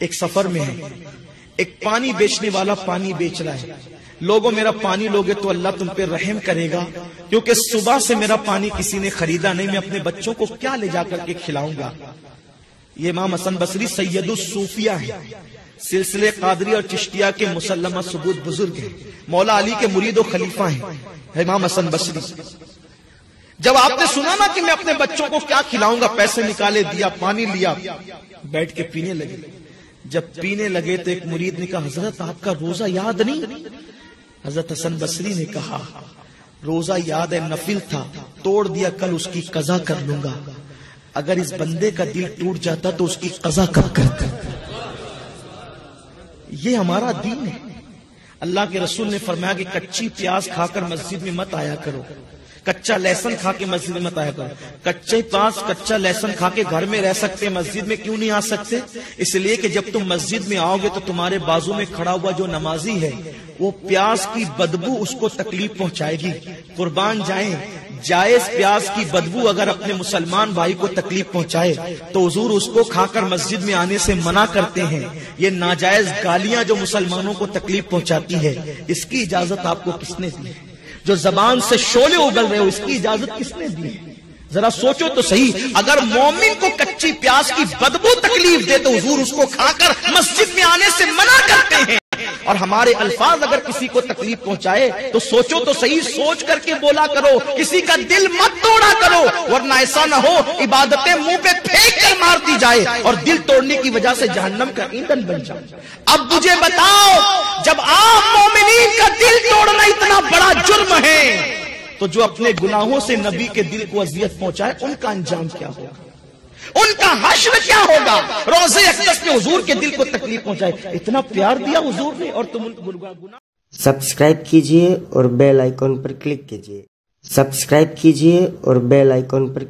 ایک سفر میں ہے۔ ایک پانی بیچنے والا پانی بیچ رہا ہے۔ لوگوں، میرا پانی لوگے تو اللہ تم پہ رحم کرے گا، کیونکہ صبح سے میرا پانی کسی نے خریدا نہیں، میں اپنے بچوں کو کیا لے جا کر کے کھلاؤں گا؟ یہ امام حسن بصری سید الصوفیہ ہے سلسلے قادری اور چشتیہ کے مسلمہ ثبوت بزرگ ہیں۔ مولا علی کے مرید و خلیفہ ہیں۔ امام حسن بصری۔ جب آپ نے سنا نا کہ میں اپنے بچوں کو کیا کھلاؤں گا، پیسے نکالے، دیا، پانی لیا، بیٹھ کے پینے لگے۔ جب پینے لگے تو ایک مرید نے کہا، حضرت، آپ کا روزہ یاد نہیں؟ حضرت حسن بصری نے کہا، روزہ یاد ہے نفل تھا، توڑ دیا، کل اس کی قضا کر لوں گا۔ اگر اس بندے کا دل ٹوٹ جاتا تو اس کی قضا کب کرتا؟ یہ ہمارا دین ہے۔ اللہ کے رسول نے فرمایا کہ کچی پیاز کھا کر مسجد میں مت آیا کرو۔ کچا لہسن کھا کے مسجد میں آیا کرو۔ کچے پاس کچا لہسن کھا کے گھر میں رہ سکتے مسجد میں کیوں نہیں آ سکتے؟ اس لیے کہ جب تم مسجد میں آؤ گے تو تمہارے بازو میں کھڑا ہوا جو نمازی ہے، وہ پیاز کی بدبو اس کو تکلیف پہنچائے گی۔ قربان جائیں۔ جائز پیاز کی بدبو اگر اپنے مسلمان بھائی کو تکلیف پہنچائے، تو حضور اس کو کھا کر مسجد میں آنے سے منع کرتے ہیں۔ یہ ناجائز گالیاں جو مسلمانوں کو تکلیف پہنچاتی ہے، اس کی اجازت آپ کو کس نے دی؟ جو زبان سے شولے اگل رہے ہو، اس کی اجازت کس نے دی ذرا سوچو تو صحیح، اگر مومن کو کچی پیاز کی بدبو تکلیف دے تو حضور اس کو کھا کر مسجد میں آنے سے منع کرتے ہیں۔ اور ہمارے الفاظ اگر کسی کو تکلیف پہنچائے تو سوچو تو صحیح، سوچ کر کے بولا کرو، کسی کا دل مت توڑا کرو، ورنہ ایسا نہ ہو، عبادتیں منہ پہ پھینک کر مار دی جائے اور دل توڑنے کی وجہ سے جہنم کا ایندھن بن جائے۔ اب مجھے بتاؤ، جب آپ تو جو اپنے گناہوں سے نبی کے دل کو اذیت پہنچائے، ان کا انجام کیا ہوگا؟ ان کا حشر کیا ہوگا؟ روزے اقدس کے حضور کے دل کو تکلیف پہنچائے۔ اتنا پیار دیا حضور نے اور تم ان گناہ سبسکرائب کیجیے اور بیل آئیکن پر کلک کیجیے۔ سبسکرائب کیجیے اور بیل آئیکن پر